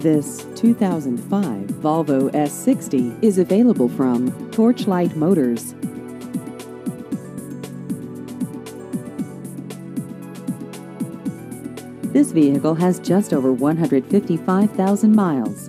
This 2005 Volvo S60 is available from Torchlight Motors. This vehicle has just over 155,000 miles.